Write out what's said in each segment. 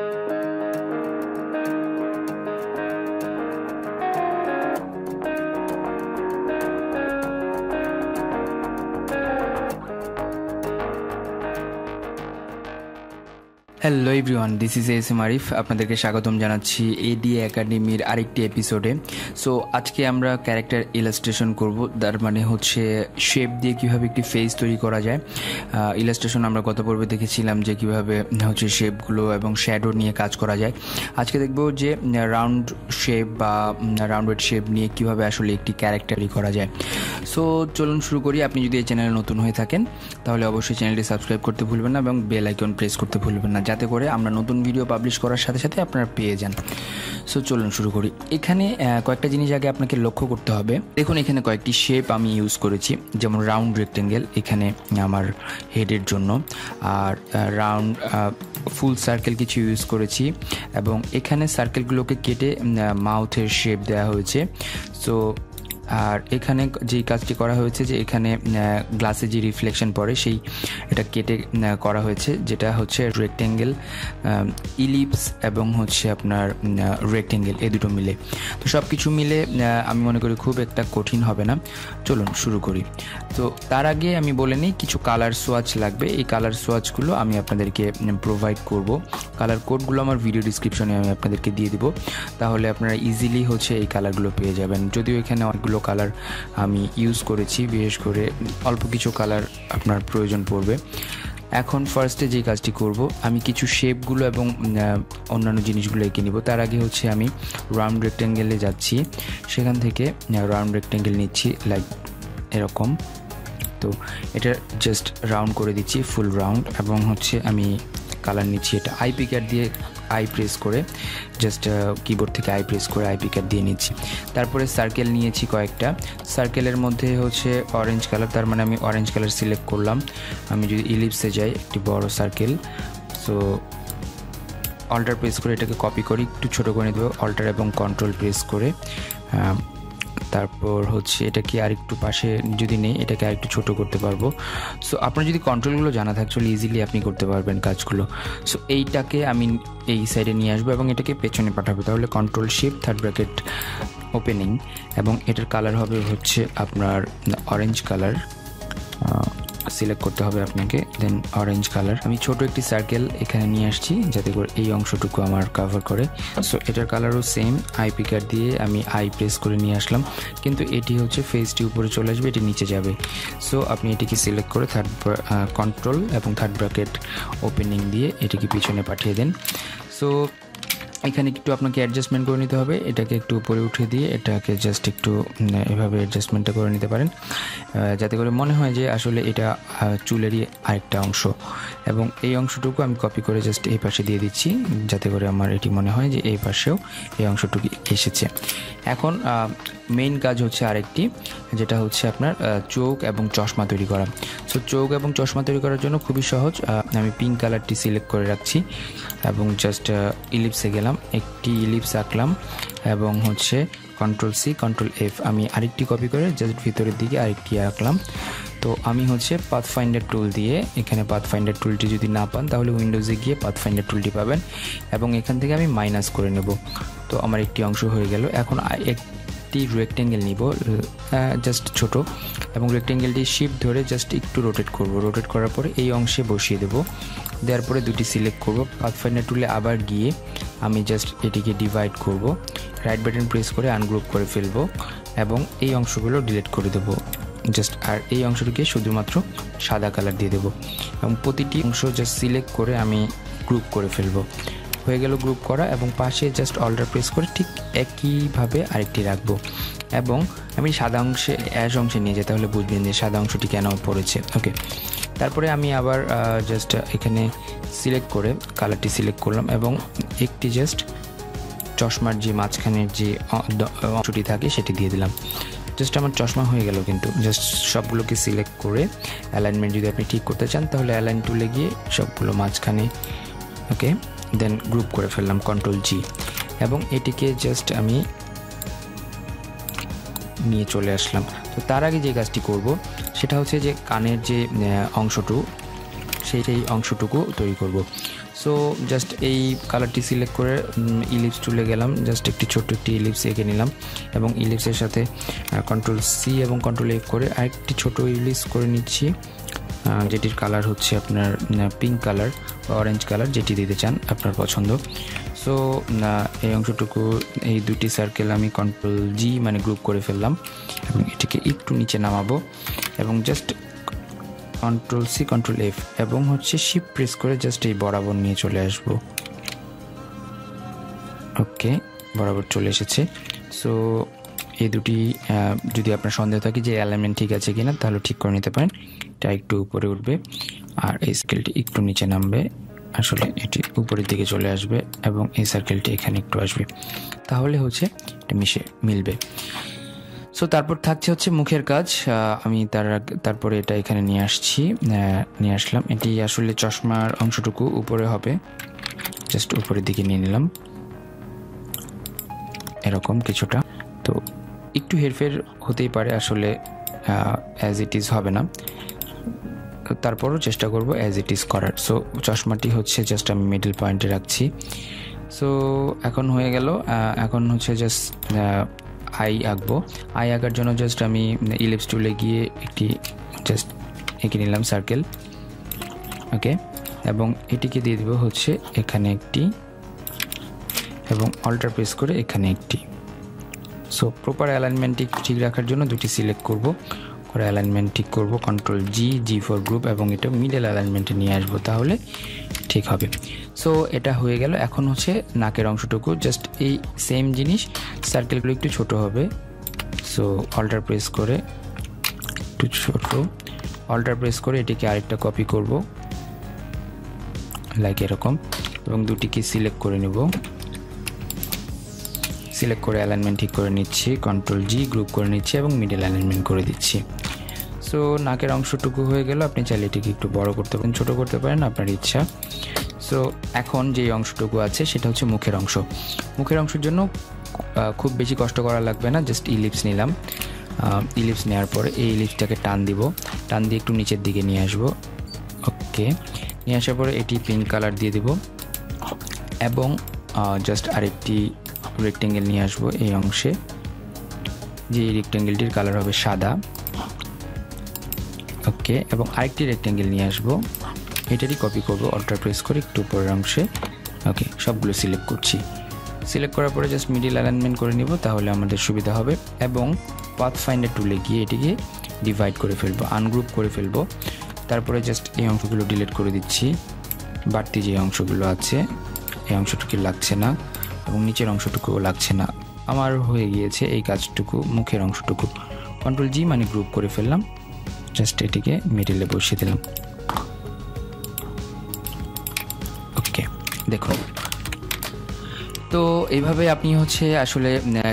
Thank you. Hello everyone this is S M Arif আপনাদেরকে স্বাগতম জানাচ্ছি এডি একাডেমির আরেকটি এপিসোডে সো আজকে আমরা ক্যারেক্টার ইলাস্ট্রেশন করব। তার মানে হচ্ছে শেপ দিয়ে কীভাবে একটি ফেস তৈরি করা যায়। ইলাস্ট্রেশন আমরা গত পর্বে দেখেছিলাম যে কীভাবে হচ্ছে শেপগুলো এবং শ্যাডো নিয়ে কাজ করা যায়। আজকে দেখব যে রাউন্ড শেপ বা রাউন্ডেড শেপ নিয়ে কীভাবে আসলে একটি ক্যারেক্টার তৈরি করা যায়। সো চলুন শুরু করি। আপনি যদি এই চ্যানেলে নতুন হয়ে থাকেন, তাহলে অবশ্যই চ্যানেলটি সাবস্ক্রাইব করতে ভুলবেন না এবং বেল আইকন প্রেস করতে ভুলবেন না। যাতে করে আমরা নতুন ভিডিও পাবলিশ করার সাথে সাথে আপনারা পেয়ে যান। সো চলুন শুরু করি। এখানে কয়েকটা জিনিস আগে আপনাকে লক্ষ্য করতে হবে। দেখুন, এখানে কয়েকটি শেপ আমি ইউজ করেছি, যেমন রাউন্ড রেক্টেঙ্গেল এখানে আমার হেডের জন্য। আর রাউন্ড ফুল সার্কেল কিছু ইউজ করেছি। এবং এখানে সার্কেলগুলোকে কেটে মাউথের শেপ দেওয়া হয়েছে। সো আর এখানে যেই কাজটি করা হয়েছে যে এখানে গ্লাসে যে রিফ্লেকশন পড়ে, সেই এটা কেটে করা হয়েছে, যেটা হচ্ছে রেক্টেঙ্গেল ইলিপস এবং হচ্ছে আপনার রেক্টেঙ্গেল এ দুটো মিলে। তো সব কিছু মিলে আমি মনে করি খুব একটা কঠিন হবে না। চলুন শুরু করি। তো তার আগে আমি বলে নিই, কিছু কালার সোয়াচ লাগবে। এই কালার সোয়াচগুলো আমি আপনাদেরকে প্রোভাইড করব। কালার কোডগুলো আমার ভিডিও ডিসক্রিপশনে আমি আপনাদেরকে দিয়ে দিব। তাহলে আপনারা ইজিলি হচ্ছে এই কালারগুলো পেয়ে যাবেন। যদিও এখানে অনেকগুলো কালার আমি ইউজ করেছি, বিশেষ করে অল্প কিছু কালার আপনার প্রয়োজন পড়বে। এখন ফার্স্টে যে কাজটি করব, আমি কিছু শেপগুলো এবং অন্যান্য জিনিসগুলো এঁকে নিব। তার আগে হচ্ছে আমি রাউন্ড রেক্টেঙ্গেলে যাচ্ছি। সেখান থেকে রাউন্ড রেক্টেঙ্গেল নিচ্ছি লাইক এরকম। তো এটা জাস্ট রাউন্ড করে দিচ্ছি ফুল রাউন্ড এবং হচ্ছে আমি কালার নিচ্ছি এটা। আই পিকার দিয়ে আই প্রেস করে জাস্ট কিবোর্ড থেকে আই প্রেস করে আই পিকার দিয়ে নিচ্ছি। তারপরে সার্কেল নিয়েছি কয়েকটা। সার্কেলের মধ্যে হচ্ছে অরেঞ্জ কালার তার মানে আমি অরেঞ্জ কালার সিলেক্ট করলাম। আমি যদি ইলিপসে যাই, একটি বড় সার্কেল সো অল্টার প্রেস করে এটাকে কপি করি, একটু ছোটো করে দেবো অল্টার এবং কন্ট্রোল প্রেস করে তারপর হচ্ছে এটাকে আর একটু পাশে যদি নেই, এটাকে আর একটু ছোটো করতে পারব। সো আপনার যদি কন্ট্রোলগুলো জানা থাকে ইজিলি আপনি করতে পারবেন কাজগুলো। সো এইটাকে আমি এই সাইডে নিয়ে আসব এবং এটাকে পেছনে পাঠাবো। তাহলে control shift third bracket opening এবং এটার কালার হবে হচ্ছে আপনার অরেঞ্জ কালার সিলেক্ট করতে হবে আপনাকে দেন অরেঞ্জ কালার আমি ছোট একটি সার্কেল এখানে নিয়ে আসছি, যাতে করে এই অংশটুকু আমার কাভার করে। সো এটার কালারও সেম আই পিকার দিয়ে আমি আই প্রেস করে নিয়ে আসলাম। কিন্তু এটি হচ্ছে ফেসটি উপরে চলে আসবে, এটি নিচে যাবে। সো আপনি এটিকে সিলেক্ট করে থার্ড কন্ট্রোল এবং থার্ড ব্র্যাকেট ওপেনিং দিয়ে এটিকে পিছনে পাঠিয়ে দেন। সো এখানে একটু আপনাকে অ্যাডজাস্টমেন্ট করে নিতে হবে। এটাকে একটু উপরে উঠে দিয়ে এটাকে জাস্ট একটু এভাবে অ্যাডজাস্টমেন্টটা করে নিতে পারেন। যাতে করে মনে হয় যে আসলে এটা চুলেরই আরেকটা অংশ। এবং এই অংশটুকু আমি কপি করে জাস্ট এই পাশে দিয়ে দিচ্ছি, যাতে করে আমার এটি মনে হয় যে এই পাশেও এই অংশটুকু এসেছে। এখন মেইন কাজ হচ্ছে আরেকটি, যেটা হচ্ছে আপনার চোখ এবং চশমা তৈরি করা। সো চোখ এবং চশমা তৈরি করার জন্য খুবই সহজ। আমি পিঙ্ক কালারটি সিলেক্ট করে রাখছি এবং জাস্ট ইলিপসে গেলাম, একটি ইলিপস আঁকলাম এবং হচ্ছে কন্ট্রোল সি কন্ট্রোল এফ আমি আরেকটি কপি করে জাস্ট ভিতরের দিকে আরেকটি আঁকলাম। তো আমি হচ্ছে পাথ ফাইন্ডার টুল দিয়ে, এখানে পাথ ফাইন্ডার টুলটি যদি না পান, তাহলে উইন্ডোজে গিয়ে পাথ ফাইন্ডার টুলটি পাবেন এবং এখান থেকে আমি মাইনাস করে নেব। তো আমার একটি অংশ হয়ে গেল। এখন একটি রেক্টেঙ্গেল নিব জাস্ট ছোট, এবং রেক্টেঙ্গেলটি শিপ ধরে জাস্ট একটু রোটেট করব। রোটেট করার পরে এই অংশে বসিয়ে দেব। দেওয়ার পরে দুটি সিলেক্ট করব। পাথফাইন্ডার টুলে আবার গিয়ে আমি জাস্ট এটিকে ডিভাইড করব। রাইট বাটন প্রেস করে আনগ্রুপ করে ফেলব এবং এই অংশগুলো ডিলিট করে দেবো। জাস্ট আর এই অংশটিকে শুধুমাত্র সাদা কালার দিয়ে দেবো। এবং প্রতিটি অংশ জাস্ট সিলেক্ট করে আমি গ্রুপ করে ফেলব। হয়ে গেল গ্রুপ করা এবং পাশে জাস্ট অল্টার প্রেস করে ঠিক একইভাবে আরেকটি রাখব। এবং আমি সাদা অংশে অ্যাশ অংশে নিয়ে যাই, তাহলে বুঝবেন যে সাদা অংশটি কেন পড়েছে। ওকে তারপরে আমি আবার জাস্ট এখানে সিলেক্ট করে কালারটি সিলেক্ট করলাম এবং একটি জাস্ট চশমার যে মাঝখানের যে অংশটি থাকে সেটি দিয়ে দিলাম। জাস্ট আমার চশমা হয়ে গেল কিন্তু। জাস্ট সবগুলোকে সিলেক্ট করে অ্যালাইনমেন্ট যদি আপনি ঠিক করতে চান, তাহলে অ্যালাইন টুলে গিয়ে সবগুলো মাঝখানে ওকে দেন গ্রুপ করে ফেললাম কন্ট্রোল জি এবং এটিকে জাস্ট আমি নিয়ে চলে আসলাম। তো তার আগে যে কাজটি করব, সেটা হচ্ছে যে কানের যে অংশটু, সেই সেই অংশটুকু তৈরি করব। সো জাস্ট এই কালারটি সিলেক্ট করে ইলিপস টুলে গেলাম জাস্ট একটি ছোট্ট একটি ইলিপস এঁকে নিলাম এবং ইলিপসের সাথে কন্ট্রোল সি এবং কন্ট্রোল এফ করে আরেকটি ছোট ইলিপস করে নিচ্ছি। যেটির কালার হচ্ছে আপনার পিঙ্ক কালার অরেঞ্জ কালার যেটি দিতে চান আপনার পছন্দ। সো এই অংশটুকু, এই দুটি সার্কেল আমি কন্ট্রোল জি মানে গ্রুপ করে ফেললাম এবং এটিকে একটু নিচে নামাবো এবং just control C control F এবং হচ্ছে শিপ প্রেস করে জাস্ট এই বরাবর নিয়ে চলে আসব। ওকে বরাবর চলে এসেছে। সো এই দুটি যদি আপনার সন্দেহ থাকে যে অ্যালাইনমেন্ট ঠিক আছে কিনা, তাহলে ঠিক করে নিতে পারেন। এটা একটু উপরে উঠবে আর এই স্কেলটি একটু নিচে নামবে। আসলে এটি উপরের দিকে চলে আসবে এবং এই সার্কেলটি এখানে একটু আসবে। তাহলে হচ্ছে এটা মিশে, মিলবে। সো তারপর থাকছে হচ্ছে মুখের কাজ। আমি তার তারপরে এটা এখানে নিয়ে আসছি। নিয়ে আসলাম। এটি আসলে চশমার অংশটুকু উপরে হবে। জাস্ট উপরের দিকে নিয়ে নিলাম। এরকম কিছুটা। তো একটু হেরফের হতেই পারে আসলে অ্যাজ ইট ইজ হবে না। তারপরও চেষ্টা করব অ্যাজ ইট ইজ করার। সো চশমাটি হচ্ছে জাস্ট আমি মিডল পয়েন্টে রাখছি। সো এখন হয়ে গেল এখন হচ্ছে জাস্ট আই আঁকবো। আই আঁকার জন্য জাস্ট আমি ইলিপস টুলে গিয়ে একটি জাস্ট এঁকে নিলাম সার্কেল ওকে এবং এটিকে দিয়ে দেবো হচ্ছে এখানে একটি, এবং অল্টার প্রেস করে এখানে একটি। সো প্রপার অ্যালাইনমেন্টটি ঠিক রাখার জন্য দুটি সিলেক্ট করব। করে অ্যালাইনমেন্ট ঠিক করব control G G for group এবং এটা মিডল অ্যালাইনমেন্টে নিয়ে আসব তাহলে ঠিক হবে। সো এটা হয়ে গেল। এখন হচ্ছে নাকের অংশটুকু। জাস্ট এই সেম জিনিস সার্কেলগুলো একটু ছোট হবে। সো অল্টার প্রেস করে একটু ছোট। অল্টার প্রেস করে এটিকে আরেকটা কপি করব। লাইক এরকম। এবং দুটিকে সিলেক্ট করে নেব। সিলেক্ট করে অ্যালাইনমেন্ট ঠিক করে নিচ্ছি কন্ট্রোল জি গ্রুপ করে নিচ্ছি এবং মিডিল অ্যালাইনমেন্ট করে দিচ্ছি। সো নাকের অংশটুকু হয়ে গেল, আপনি চাইলে এটিকে একটু বড় করতে পারেন, ছোটো করতে পারেন, আপনার ইচ্ছা। সো এখন যে অংশটুকু আছে, সেটা হচ্ছে মুখের অংশ। মুখের অংশের জন্য খুব বেশি কষ্ট করা লাগবে না জাস্ট ইলিপস নিলাম। ইলিপস নেওয়ার পরে এই ইলিপসটাকে টান দিব। টান দিয়ে একটু নিচের দিকে নিয়ে আসব। ওকে নিয়ে আসার পরে এটি পিঙ্ক কালার দিয়ে দেব। এবং জাস্ট আরেকটি রেক্টেঙ্গেল নিয়ে আসব এই অংশে। যে এই কালার হবে সাদা। ওকে এবং আরেকটি রেক্টেঙ্গেল নিয়ে আসব। এটারই কপি করব অল্টার প্রেস করে একটু উপরের অংশে। ওকে সবগুলো সিলেক্ট করছি। সিলেক্ট করার পরে জাস্ট মিডিল অ্যালাইনমেন্ট করে নিব, তাহলে আমাদের সুবিধা হবে। এবং পাথ ফাইন্ডার টুলে গিয়ে এটিকে ডিভাইড করে ফেলব আনগ্রুপ করে ফেলব। তারপরে জাস্ট এই অংশগুলো ডিলিট করে দিচ্ছি। বাড়তি যে অংশগুলো আছে, এই অংশটুকু লাগছে না। এবং নিচের অংশটুকুও লাগছে না। আমার হয়ে গিয়েছে এই কাজটুকু, মুখের অংশটুকু। কন্ট্রোল জি মানে গ্রুপ করে ফেললাম। জাস্ট এটিকে মিডিলে বসিয়ে দিলাম। ওকে দেখুন। তো এইভাবে আপনি হচ্ছে আসলে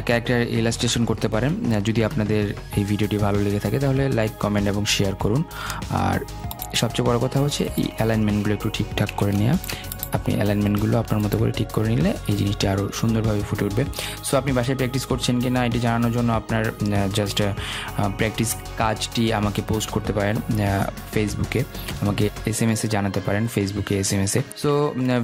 ক্যারেক্টার ইলাস্ট্রেশন করতে পারেন। যদি আপনাদের এই ভিডিওটি ভালো লেগে থাকে, তাহলে লাইক কমেন্ট এবং শেয়ার করুন। আর সবচেয়ে বড় কথা হচ্ছে, এই অ্যালাইনমেন্টগুলো একটু ঠিকঠাক করে নেওয়া আপনি অ্যালাইনমেন্টগুলো আপনার মতো করে ঠিক করে নিলে এই জিনিসটা আরও সুন্দরভাবে ফুটে উঠবে। সো আপনি বাসায় প্র্যাকটিস করছেন কি না এটি জানানোর জন্য আপনার জাস্ট প্র্যাকটিস কাজটি আমাকে পোস্ট করতে পারেন ফেসবুকে আমাকে এস এম এসে জানাতে পারেন ফেসবুকে এস এম এসে সো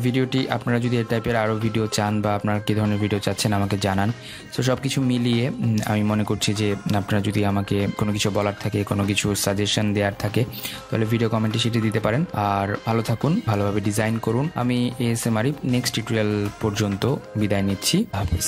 ভিডিওটি আপনারা যদি এ টাইপের আরও ভিডিও চান বা আপনারা কী ধরনের ভিডিও চাচ্ছেন আমাকে জানান। সো সব কিছু মিলিয়ে আমি মনে করছি যে আপনারা যদি আমাকে কোনো কিছু বলার থাকে, কোনো কিছু সাজেশন দেওয়ার থাকে, তাহলে ভিডিও কমেন্টে সেটি দিতে পারেন। আর ভালো থাকুন, ভালোভাবে ডিজাইন করুন। আমি S M Arif. Next tutorial পর্যন্ত বিদায় নিচ্ছি। হাফিজ।